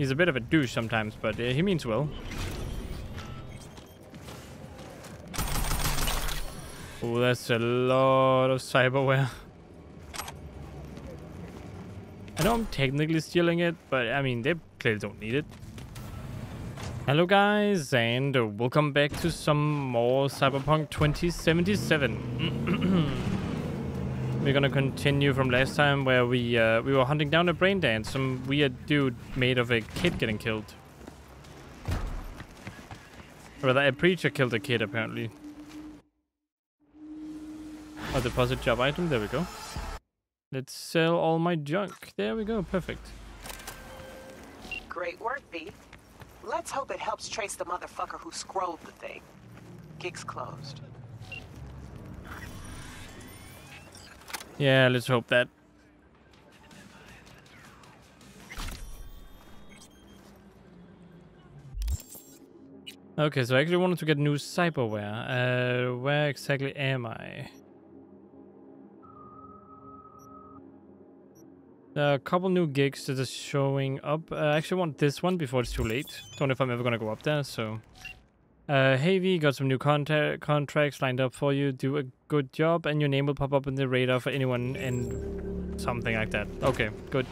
He's a bit of a douche sometimes, but uh, he means well. Oh, that's a lot of cyberware. I know I'm technically stealing it, but I mean, they clearly don't need it. Hello guys, and welcome back to some more Cyberpunk 2077. We're gonna continue from last time where we uh, we were hunting down a brain dance, some weird dude made of a kid getting killed. Or rather, a preacher killed a kid apparently. A deposit job item, there we go. Let's sell all my junk. There we go, perfect. Great work, B. Let's hope it helps trace the motherfucker who scrolled the thing. Gig's closed. Yeah, let's hope that. Okay, so I actually wanted to get new cyberware. Uh, where exactly am I? a couple new gigs that are showing up. Uh, I actually want this one before it's too late. Don't know if I'm ever gonna go up there, so... Uh, hey V got some new contact contracts lined up for you. Do a good job and your name will pop up in the radar for anyone and something like that. Okay, good.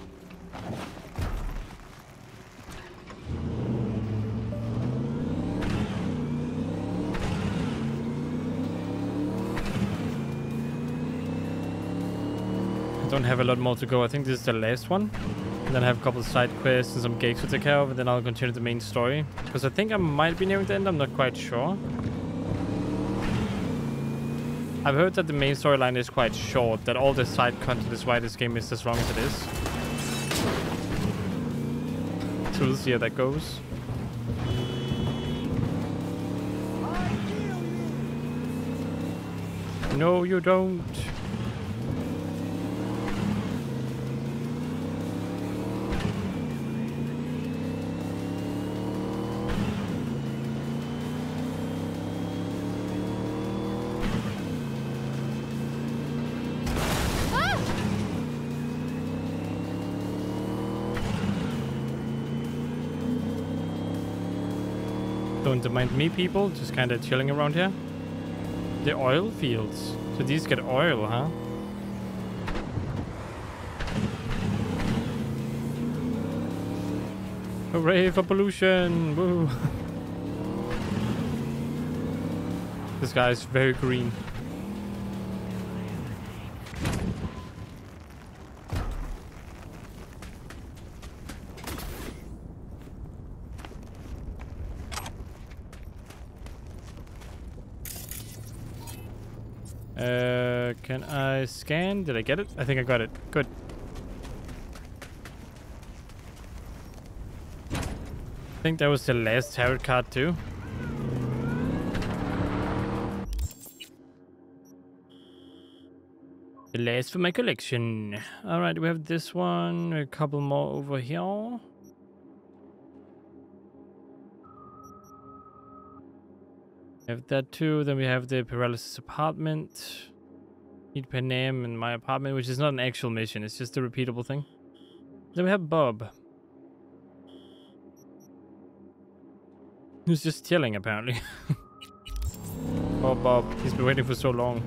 I don't have a lot more to go. I think this is the last one. And then I have a couple side quests and some gigs to take care of, and then I'll continue the main story. Because I think I might be nearing the end, I'm not quite sure. I've heard that the main storyline is quite short, that all the side content is why this game is as long as it is. So we'll see how that goes. No, you don't. Don't mind me, people. Just kind of chilling around here. The oil fields. So these get oil, huh? Hooray for pollution! Woo! this guy is very green. Can I scan? Did I get it? I think I got it. Good. I think that was the last tarot card too. The last for my collection. Alright, we have this one, a couple more over here. We have that too, then we have the paralysis apartment. Meet Panam in my apartment, which is not an actual mission. It's just a repeatable thing. Then we have Bob. Who's just chilling, apparently. oh, Bob. He's been waiting for so long.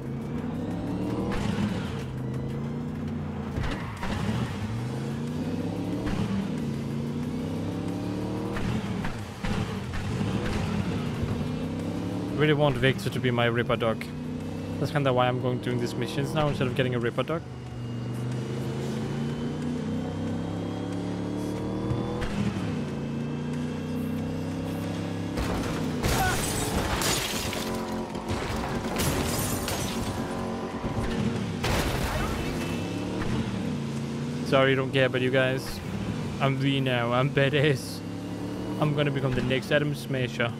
Really want Victor to be my ripperdoc. That's kind of why I'm going doing these missions now instead of getting a ripperdoc. Sorry, don't care about you guys. I'm V now. I'm badass. I'm gonna become the next Adam Smasher.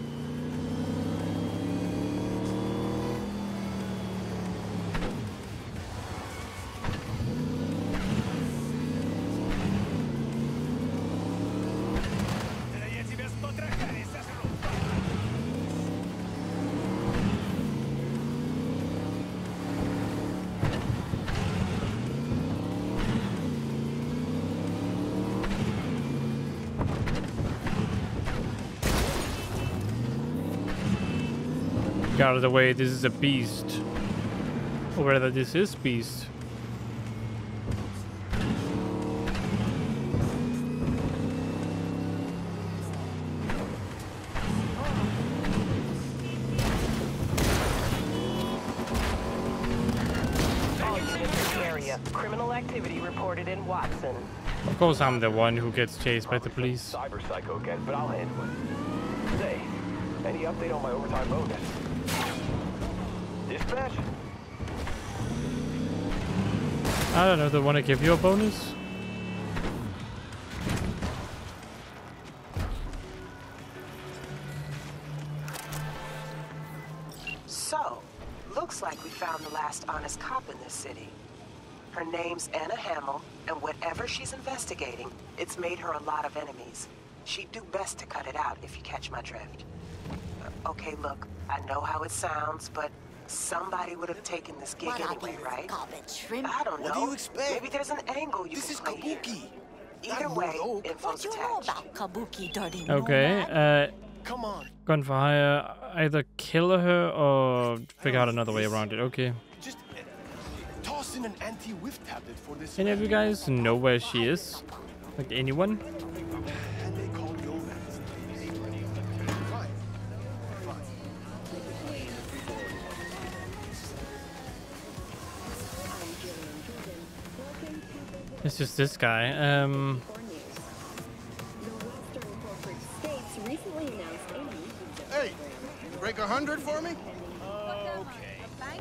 Out of the way, this is a beast. Or rather, this is beast. Of course, I'm the one who gets chased by the police. Cyber psycho again, but I'll handle it. Say, any update on my overtime bonus? I don't know, they want to give you a bonus? So, looks like we found the last honest cop in this city. Her name's Anna Hamill, and whatever she's investigating, it's made her a lot of enemies. She'd do best to cut it out if you catch my drift. Uh, okay, look, I know how it sounds, but somebody would have taken this gig What anyway, ideas, right? garbage shrimp? I don't know. What do you expect? Maybe there's an angle you This can is play here. kabuki. Either way, Murdoch. info's What you know attached. about kabuki, dirty Okay, nomad? uh, Come on. gun for hire. Either kill her or figure out another way around it. Okay. Just uh, toss in an anti-whiff tablet for this. Any of you guys know where she is? Like anyone? It's just this guy. Um, Western corporate states recently announced a new Hey, break a hundred for me? Okay. Hey,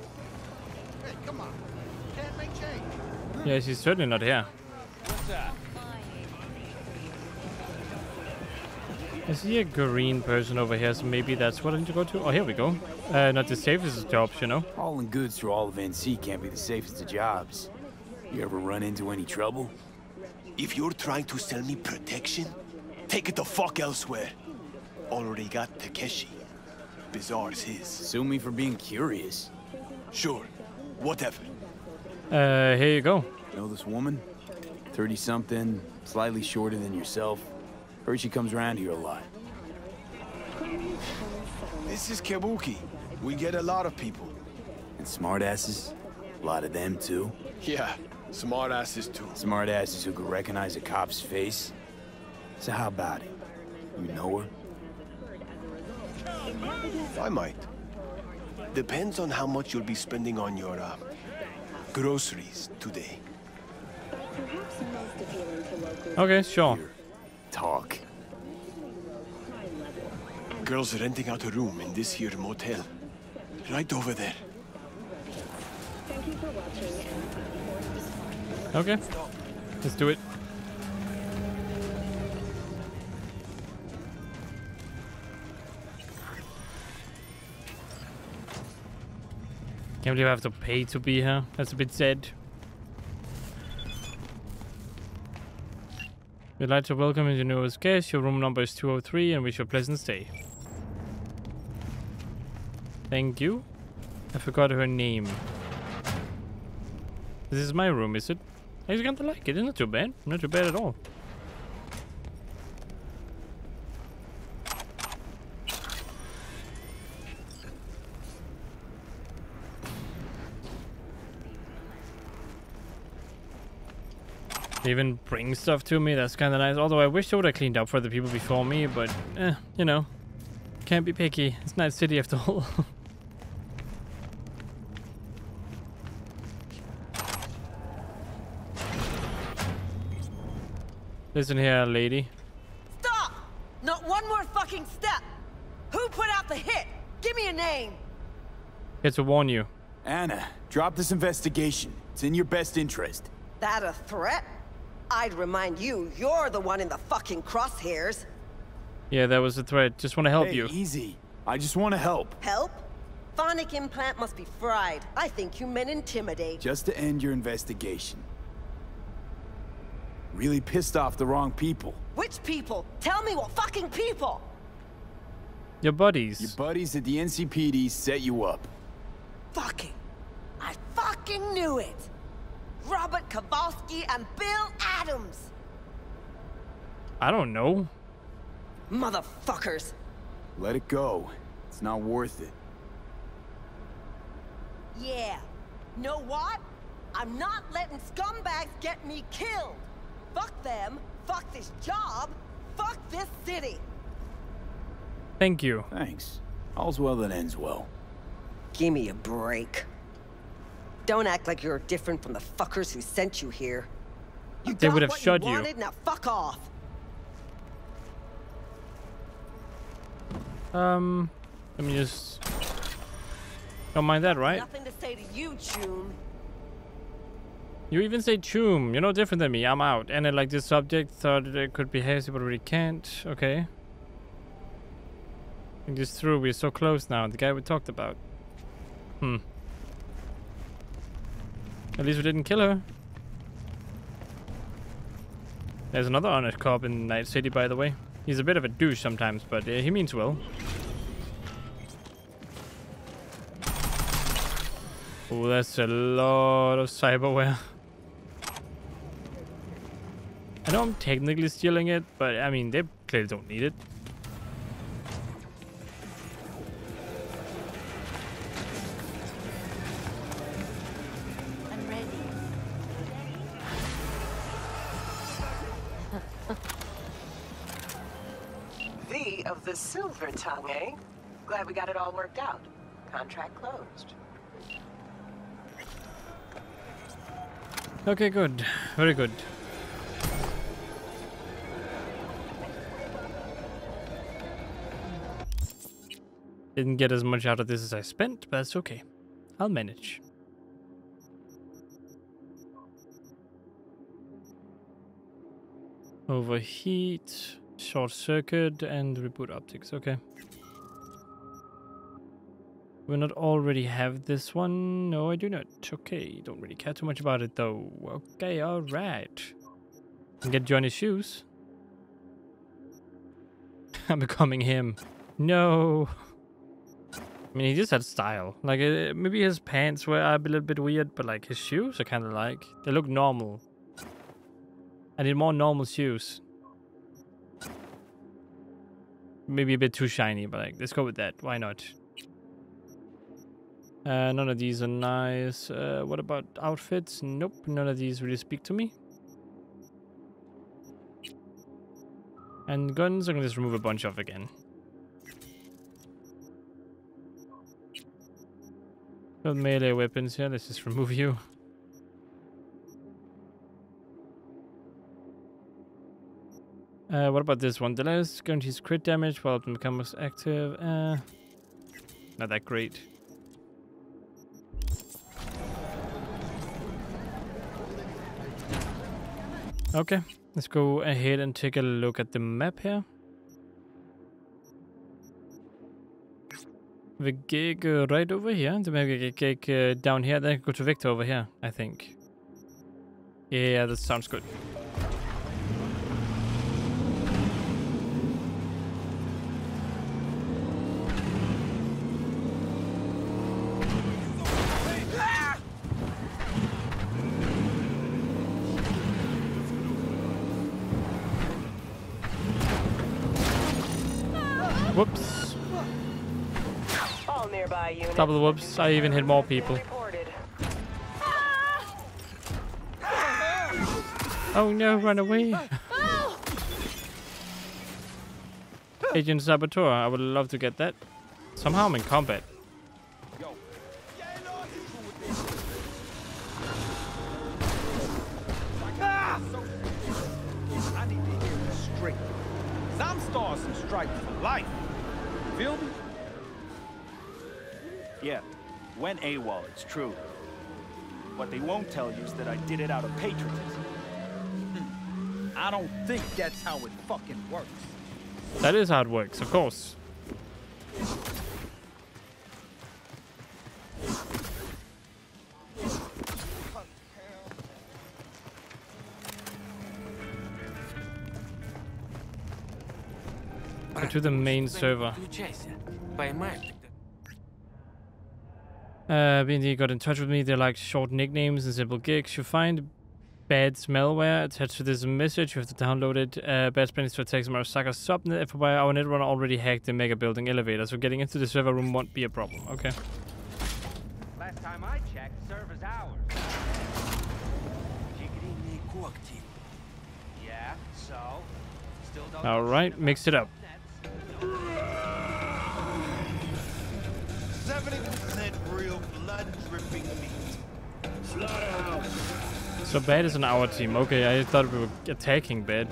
come on. Can't make change. yeah, she's certainly not here. I see a green person over here, so maybe that's what I need to go to. Oh, here we go. Uh, not the safest of jobs, you know. Hauling goods through all of NC can't be the safest of jobs. You ever run into any trouble? If you're trying to sell me protection, take it the fuck elsewhere. Already got Takeshi. Bizarre's his. Sue me for being curious. Sure. Whatever. Uh, here you go. Know this woman? 30 something, slightly shorter than yourself. Heard she comes around here a lot. This is Kabuki. We get a lot of people. And smartasses? A lot of them, too. Yeah, smart asses too. Smart asses who could recognize a cop's face. So how about it? You know her? I might. Depends on how much you'll be spending on your uh, groceries today. perhaps most appealing to locals Okay, sure. Here. Talk. Girls renting out a room in this here motel. Right over there. Thank you for watching and Okay. Let's do it. Can't believe I have to pay to be here. That's a bit sad. We'd like to welcome you to newest guest. Your room number is 203 and wish you a pleasant stay. Thank you. I forgot her name. This is my room, is it? I kind of like it. It's not too bad. Not too bad at all. Even bring stuff to me. That's kind of nice. Although I wish they would have cleaned up for the people before me, but eh, you know, can't be picky. It's Night City after all. Listen here, lady. Stop! Not one more fucking step! Who put out the hit? Give me a name! Here to warn you. Anna, drop this investigation. It's in your best interest. That a threat? I'd remind you, you're the one in the fucking crosshairs. Yeah, that was a threat. Just want to help hey, you. easy. I just want to help. Help? Phonic implant must be fried. I think you men intimidate. Just to end your investigation. Really pissed off the wrong people. Which people? Tell me what fucking people! Your buddies. Your buddies at the NCPD set you up. Fucking. I fucking knew it! Robert Kowalski and Bill Adams! I don't know. Motherfuckers! Let it go. It's not worth it. Yeah. Know what? I'm not letting scumbags get me killed. Fuck them. Fuck this job. Fuck this city. Thank you. Thanks. All's well that ends well. Give me a break. Don't act like you're different from the fuckers who sent you here. You They got would have what shot you. you. Wanted, now fuck off. Um, let me just. Don't mind that, right? Nothing to say to you, Choom. You even say choom. You're no different than me. I'm out. And I like this subject. Thought it could be hasty, but really can't. Okay. Think it's true. We're so close now. The guy we talked about. Hmm. At least we didn't kill her. There's another honest cop in Night City, by the way. He's a bit of a douche sometimes, but uh, he means well. Oh, that's a lot of cyberware. I know I'm technically stealing it, but I mean, they clearly don't need it. I'm ready. V of the Silver Tongue, eh? Glad we got it all worked out. Contract closed. Okay, good. Very good. Didn't get as much out of this as I spent, but that's okay. I'll manage. Overheat, short circuit, and reboot optics. Okay. We not already have this one? No, I do not. Okay, don't really care too much about it though. Okay, alright. Get Johnny's shoes. I'm becoming him. No. I mean, he just had style. Like, uh, maybe his pants were a little bit weird, but like his shoes are kind of like they look normal. I need more normal shoes. Maybe a bit too shiny, but like, let's go with that. Why not? Uh, none of these are nice. Uh, what about outfits? Nope, none of these really speak to me. And guns, I'm gonna just remove a bunch of again. Got melee weapons here, let's just remove you. Uh, what about this one? The last guarantees crit damage while it becomes active. Uh, not that great. Okay, let's go ahead and take a look at the map here. The gig uh, right over here. The mega gig uh, down here. Then go to Victor over here, I think. Yeah, that sounds good. Nearby units. Double whoops. I even hit more people. Oh no, run away. Agent Saboteur, I would love to get that. Somehow I'm in combat. I'm stars and stripes for life. Feel me? Yeah, went AWOL, it's true. What they won't tell you is that I did it out of patriotism. Hmm. I don't think that's how it fucking works. That is how it works, of course. Go to the main server. Uh, BND got in touch with me. They like short nicknames and simple gigs. You find bad malware attached to this message. You have to download it. Uh, bad spending to attack Arasaka subnet. FYI, our netrunner already hacked the mega building elevator, so getting into the server room won't be a problem. Okay. Last time time I checked, servers hours. Yeah, so? Still don't All right, mix it up. 70% real blood dripping meat. Slaughterhouse. So bad is on our team. Okay, I thought we were attacking bad.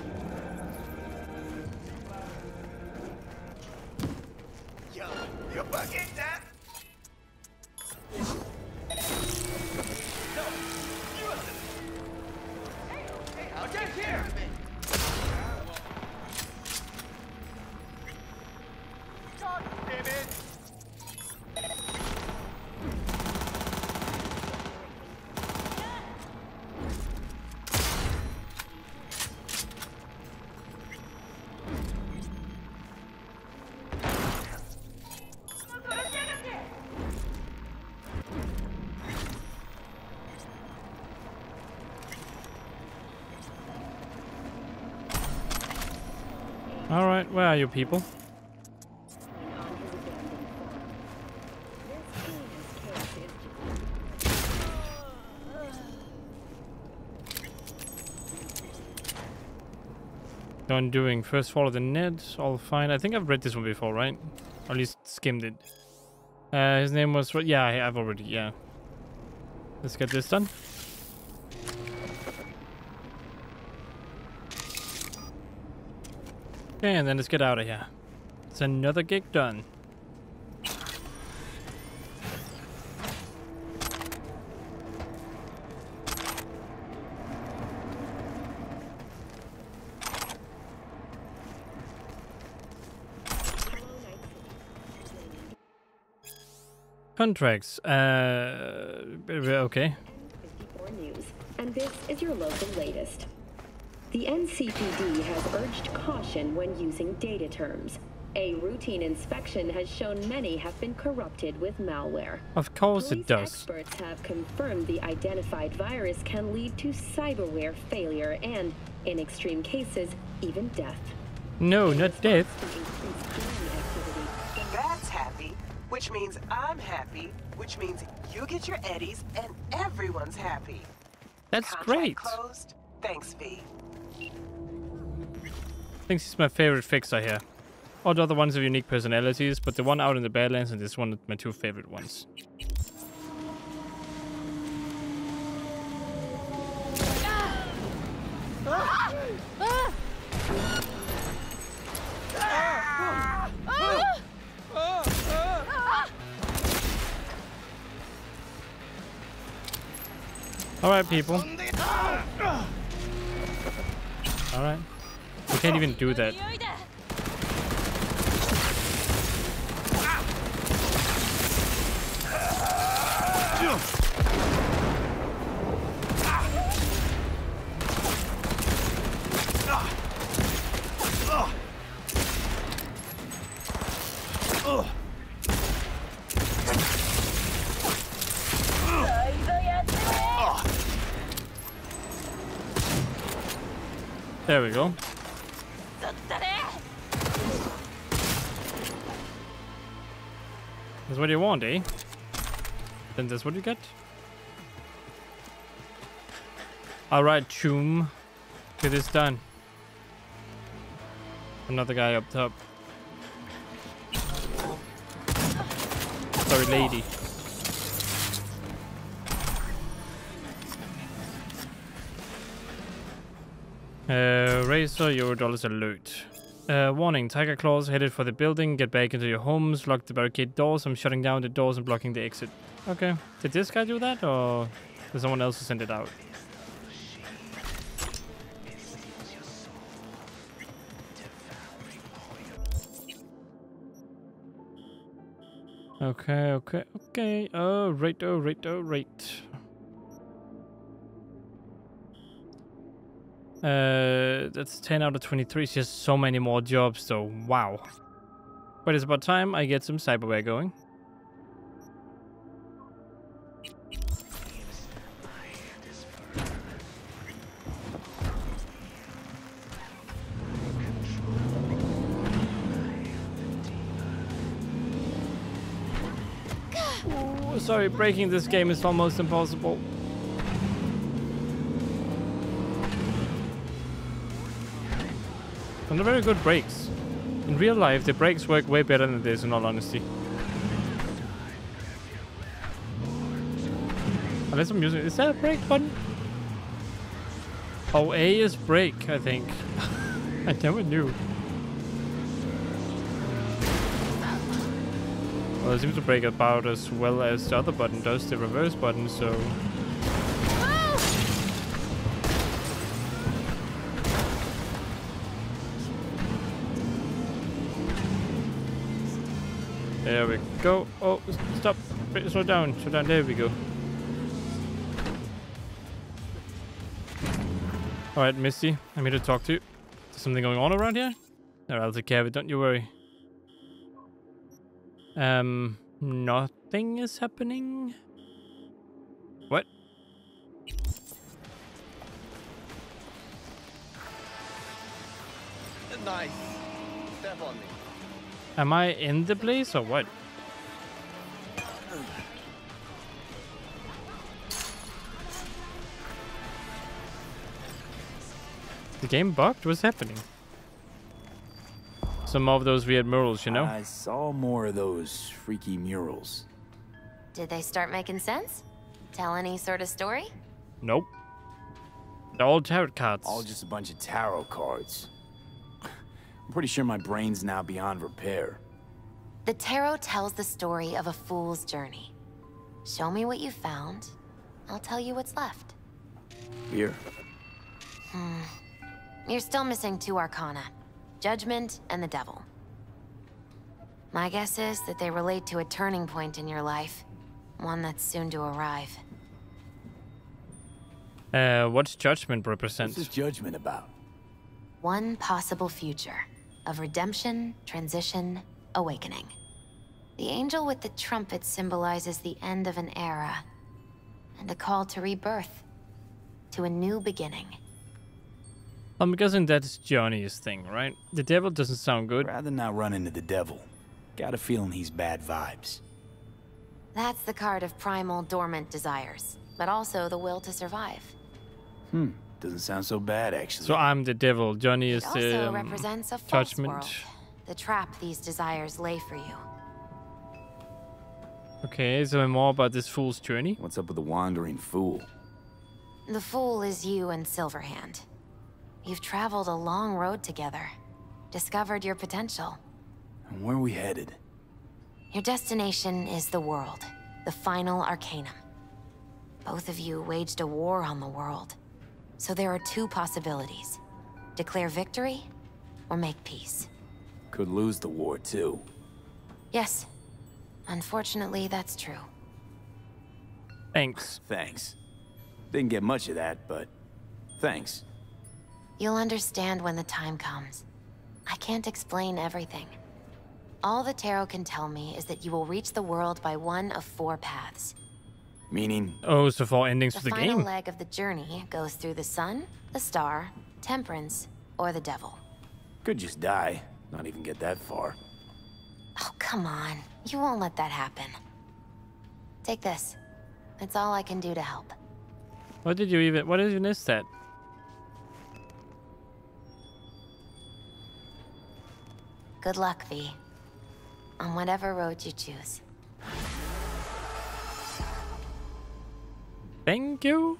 You people? Done doing first follow the net, all fine. I think I've read this one before, right? Or at least skimmed it. Uh, his name was, yeah, I've already, yeah. Let's get this done. And then let's get out of here. It's another gig done. Contracts. Uh, okay. And this is your local latest. The NCPD has urged caution when using data terms. A routine inspection has shown many have been corrupted with malware. Of course Police it does. Experts have confirmed the identified virus can lead to cyberware failure and, in extreme cases, even death. No, not death. That's happy, which means I'm happy, which means you get your eddies and everyone's happy. That's Contract great. closed. Thanks, V. Thinks he's my favorite fixer here. All the other ones have unique personalities, but the one out in the Badlands and this one are my two favorite ones. Alright, people. Alright. We can't even do that. There we go. That's what you want, eh? Then that's what you get. Alright, Choom. Get this done. Another guy up top. Sorry, lady. Uh, Razor, your dollars alert. Uh, warning, Tyger Claws headed for the building. Get back into your homes. Lock the barricade doors. I'm shutting down the doors and blocking the exit. Okay. Did this guy do that, or did someone else send it out? Okay, okay, okay. Oh, right, oh, Uh, that's 10 out of 23. It's just so many more jobs, so Wow. But it's about time I get some cyberware going. Sorry, breaking this game is almost impossible. And they're very good brakes. In real life, the brakes work way better than this, in all honesty. Oh, Unless I'm using... Is that a brake button? Oh, A is brake, I think. I never knew. Well, it seems to brake about as well as the other button does, the reverse button, so... stop. Slow down. Slow down. There we go. Alright, Misty. I'm here to talk to you. Is something going on around here? Alright, I'll take care of it. Don't you worry. Um, nothing is happening. What? Nice. Step on me. Am I in the place or what? The game bugged? What's happening? Some of those weird murals, you know? I saw more of those freaky murals. Did they start making sense? Tell any sort of story? Nope. They're all tarot cards. All just a bunch of tarot cards. I'm pretty sure my brain's now beyond repair. The tarot tells the story of a fool's journey. Show me what you found. I'll tell you what's left. Here. Hmm. You're still missing two arcana. Judgment and the Devil. My guess is that they relate to a turning point in your life. One that's soon to arrive. Uh, what's Judgment represent? What's Judgment about? One possible future of redemption, transition, awakening. The angel with the trumpet symbolizes the end of an era and a call to rebirth, to a new beginning. I'm guessing that's Johnny's thing, right? The devil doesn't sound good. Rather not run into the devil. Got a feeling he's bad vibes. That's the card of primal dormant desires, but also the will to survive. Hmm. Doesn't sound so bad, actually. So I'm the devil. Johnny is it the also um, represents a false judgment. world. The trap these desires lay for you. Okay, so more about this fool's journey. What's up with the wandering fool? The fool is you and Silverhand. You've traveled a long road together, discovered your potential. And where are we headed? Your destination is the world, the final arcanum. Both of you waged a war on the world. So there are two possibilities. Declare victory, or make peace. Could lose the war, too. Yes. Unfortunately, that's true. Thanks. Thanks. Didn't get much of that, but thanks. You'll understand when the time comes. I can't explain everything. All the tarot can tell me is that you will reach the world by one of four paths. Meaning? Oh, so four endings The for the final game. leg of the journey goes through the sun, the star, temperance, or the devil. Could just die. Not even get that far. Oh, come on. You won't let that happen. Take this. It's all I can do to help. What did you even? What even is that? Good luck, V. On whatever road you choose. Thank you.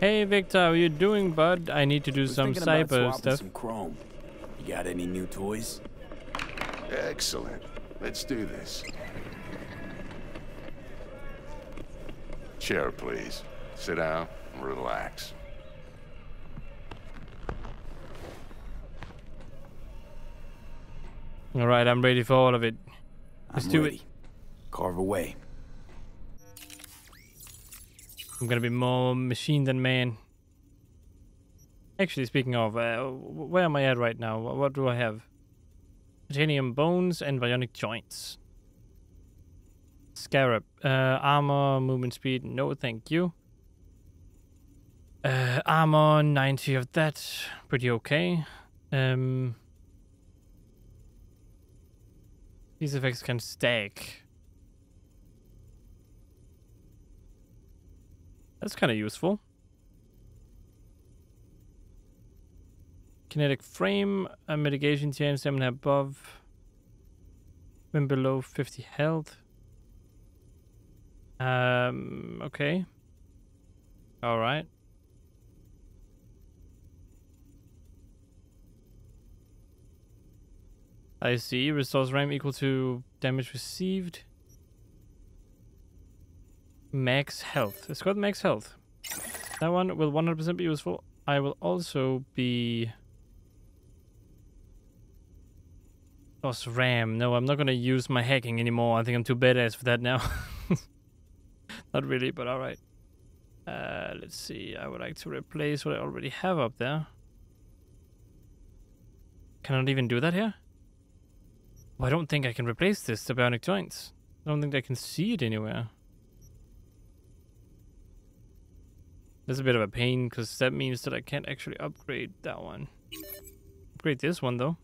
Hey Victor, how are you doing, bud? I need to do Was some cyber stuff. Some chrome. You got any new toys? Excellent. Let's do this. Chair, please. Sit down and relax. All right, I'm ready for all of it. Let's I'm do ready. it. Carve away. I'm gonna be more machine than man. Actually, speaking of, uh, where am I at right now? What, do I have? Titanium bones and bionic joints. Scarab, uh, armor, movement speed. No, thank you. Uh, armor, 90 of that. Pretty okay. Um, These effects can stack. That's kind of useful. Kinetic frame, a mitigation chance, stamina above, when below 50 health. Um, okay. Alright. I see. Resource RAM equal to damage received. Max health. It's max health. That one will 100% be useful. I will also be... Lost RAM. No, I'm not going to use my hacking anymore. I think I'm too badass for that now. not really, but alright. Uh, let's see. I would like to replace what I already have up there. Can I not even do that here? Well, I don't think I can replace this, the bionic joints. I don't think I can see it anywhere. That's a bit of a pain, because that means that I can't actually upgrade that one. Upgrade this one, though.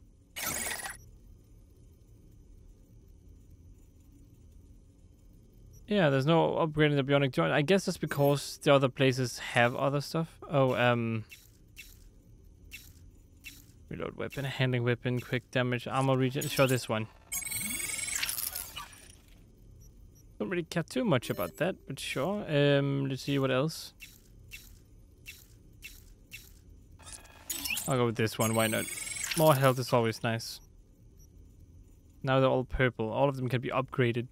Yeah, there's no upgrading the bionic joint. I guess that's because the other places have other stuff. Oh, um... Reload weapon, handling weapon, quick damage, armor regen. Show this one. Don't really care too much about that, but sure. Um, let's see what else. I'll go with this one, why not? More health is always nice. Now they're all purple. All of them can be upgraded.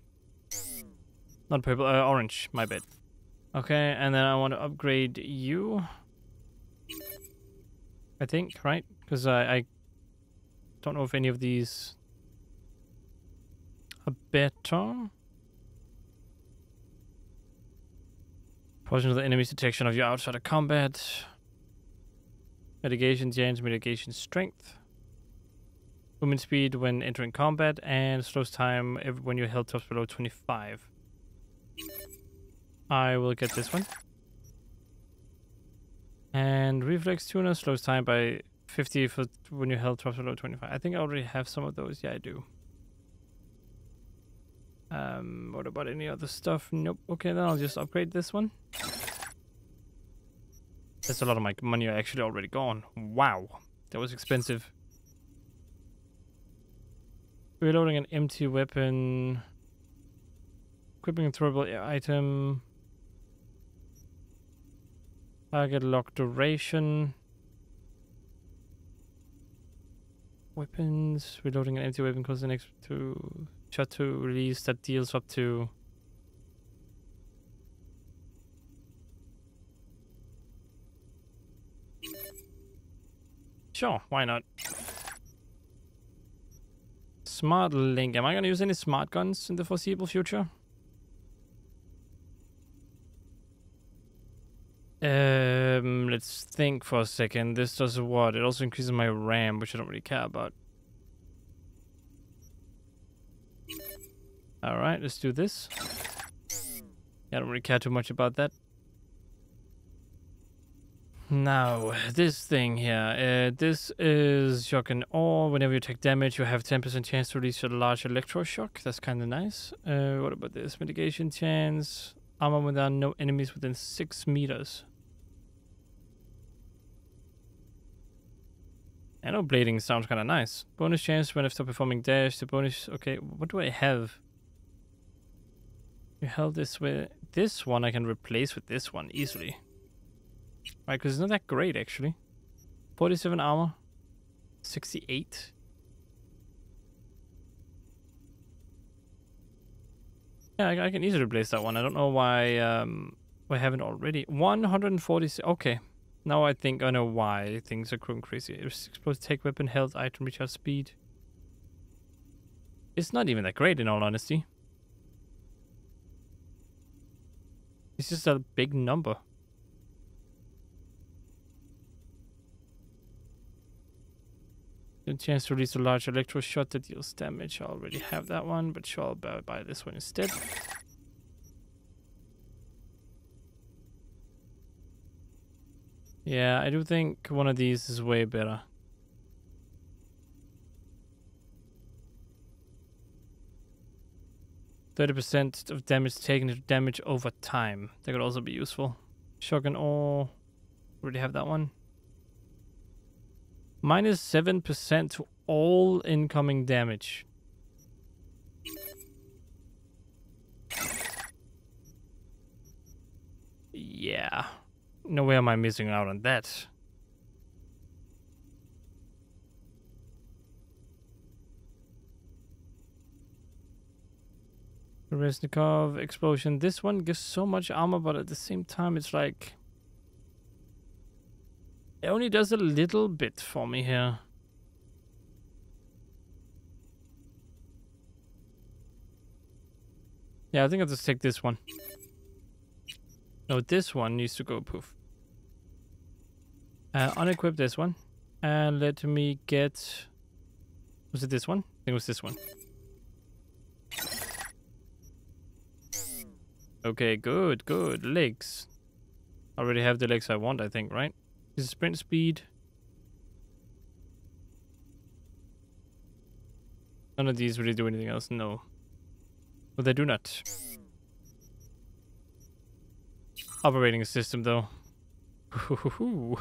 Not purple, uh, orange, my bad. Okay, and then I want to upgrade you. I think, right? Because I, I don't know if any of these are better. Portion of the enemy's detection of you outside of combat. Mitigation chance, mitigation strength. Movement speed when entering combat and slows time when your health drops below 25. I will get this one. And reflex tuner slows time by 50 for when your health drops below 25. I think I already have some of those. Yeah, I do. Um, what about any other stuff? Nope. Okay, then I'll just upgrade this one. That's a lot of my money actually already gone. Wow. That was expensive. Reloading an empty weapon. Equipping a throwable item. Target lock duration. Weapons. Reloading an empty weapon causes an extra to shot to release that deals up to Sure, why not? Smart link. Am I gonna use any smart guns in the foreseeable future? Um, let's think for a second. This does what? It also increases my RAM, which I don't really care about. Alright, let's do this. I don't really care too much about that. Now, this thing here. Uh, this is shock and awe. Whenever you take damage, you have 10% chance to release a large electroshock. That's kind of nice. Uh, what about this? Mitigation chance. Armor without no enemies within 6 meters. Arrow blading sounds kind of nice. Bonus chance when I stop performing dash. The bonus... Okay, what do I have? You held this with... This one I can replace with this one easily. Right, because it's not that great, actually. 47 armor. 68. Yeah, I, can easily replace that one. I don't know why um, we haven't already. 140. Okay. Now I think I know why things are going crazy. To take weapon health, item recharge speed. It's not even that great in all honesty. It's just a big number. The chance to release a large electro shot that deals damage. I already have that one, but sure, I'll buy, this one instead. Yeah, I do think one of these is way better. 30% of damage taken to damage over time. That could also be useful. Shotgun ore. Already have that one. Minus 7% to all incoming damage. Yeah. No way am I missing out on that. Reznikov explosion. This one gives so much armor, but at the same time, it's like it only does a little bit for me here. Yeah, I think I'll just take this one. No, this one needs to go poof. Uh, unequip this one. And let me get... Was it this one? I think it was this one. Okay, good, good. Legs. I Already have the legs I want, I think, right? Is sprint speed? None of these really do anything else, no. But they do not. Operating system, though.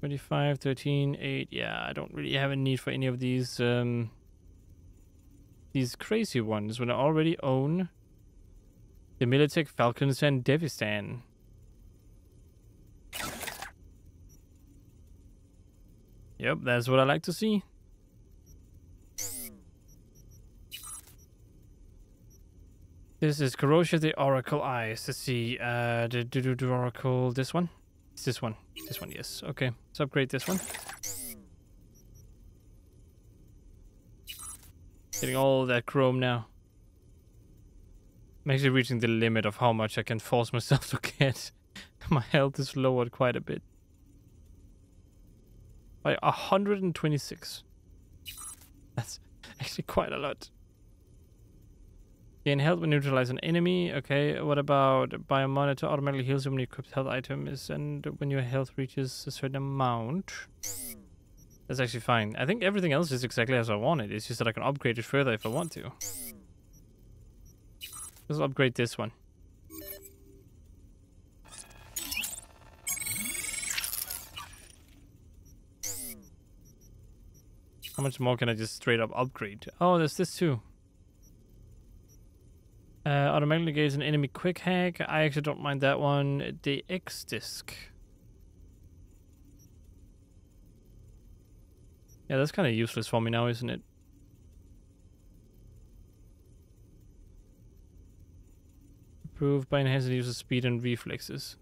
25, 13, 8. Yeah, I don't really have a need for any of these, um, these crazy ones when I already own the Militech Falcons and Devistan. Yep, that's what I like to see. This is Kiroshi the Oracle Eyes. Let's see. Uh, the, the, the Oracle. This one? It's this one. This one, yes. Okay, let's upgrade this one. Getting all that chrome now. I'm actually reaching the limit of how much I can force myself to get. My health is lowered quite a bit. By 126. That's actually quite a lot. Gain health when neutralize an enemy. Okay, what about biomonitor automatically heals you when you equip health items and when your health reaches a certain amount? That's actually fine. I think everything else is exactly as I wanted. It's just that I can upgrade it further if I want to. Let's upgrade this one. How much more can I just straight up upgrade? Oh, there's this too. Uh, automatically gaze an enemy quick hack. I actually don't mind that one. The X disc. Yeah, that's kind of useless for me now, isn't it? Improved by enhancing user speed and reflexes.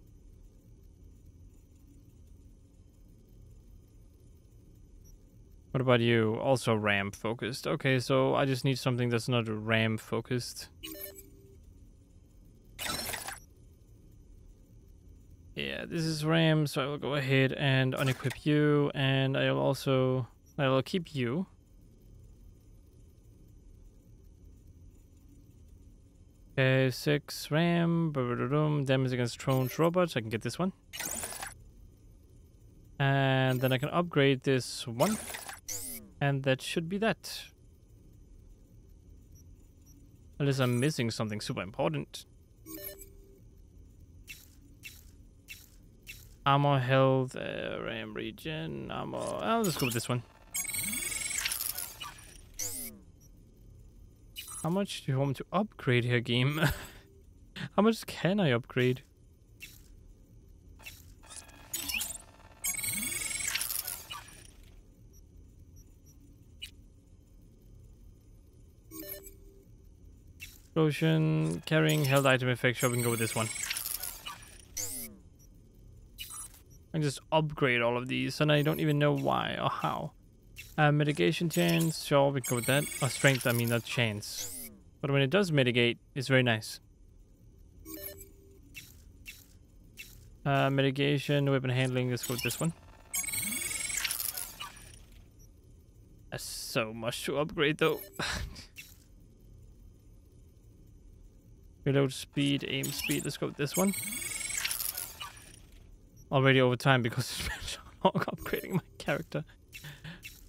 What about you? Also RAM focused. Okay, so I just need something that's not RAM focused. Yeah, this is RAM, so I will go ahead and unequip you, and I'll also I will keep you. Okay, six RAM, damage against drones, robots. I can get this one. And then I can upgrade this one. And that should be that. Unless I'm missing something super important. Armor, health, uh, RAM regen, armor. I'll just go with this one. How much do you want to upgrade here, game? How much can I upgrade? Potion, carrying, held item effect, sure we can go with this one. I just upgrade all of these and I don't even know why or how. Uh, mitigation chance, sure we can go with that. Or strength, I mean not chance. But when it does mitigate, it's very nice. Uh, mitigation, weapon handling, let's go with this one. That's so much to upgrade though. Reload speed, aim speed, let's go with this one. Already over time because long upgrading my character.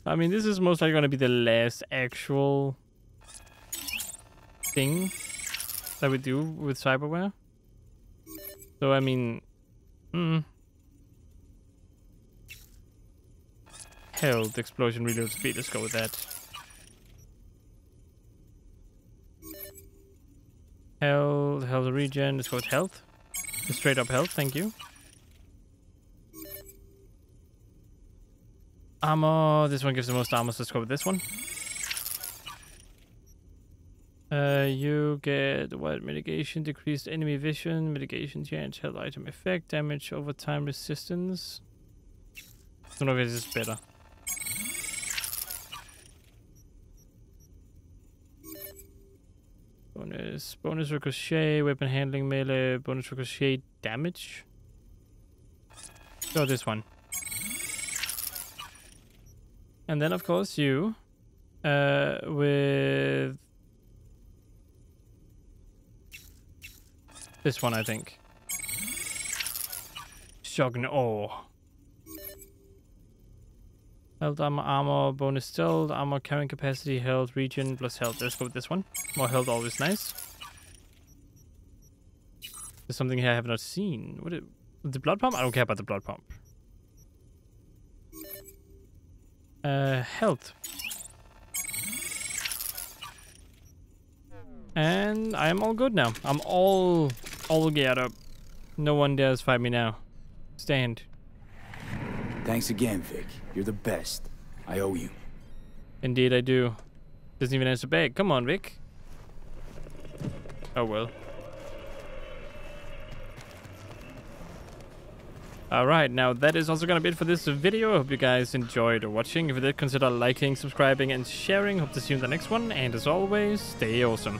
I mean, this is most likely going to be the last actual thing that we do with cyberware. So I mean, hmm. Health, explosion, reload speed. Let's go with that. Health, health regen. Let's go with health. Straight up health. Thank you. Armor. This one gives the most armor, so let's go with this one. Uh, you get what mitigation, decreased enemy vision, mitigation change, health item effect, damage over time resistance. I don't know if this is better. Bonus, bonus ricochet, weapon handling melee, bonus ricochet damage. Go this one. And then of course you, uh, with this one I think. Shogn oh. Health armor, armor, bonus stealth, armor carrying capacity, health, regen, plus health. Let's go with this one. More health, always nice. There's something here I have not seen. What is, the blood pump? I don't care about the blood pump. Uh, health. And I am all good now. I'm all, all geared up. No one dares fight me now. Stand. Thanks again, Vic. You're the best. I owe you. Indeed, I do. Doesn't even answer back. Come on, Vic. Oh well. Alright, now that is also gonna be it for this video. I hope you guys enjoyed watching. If you did, consider liking, subscribing, and sharing. Hope to see you in the next one. And as always, stay awesome.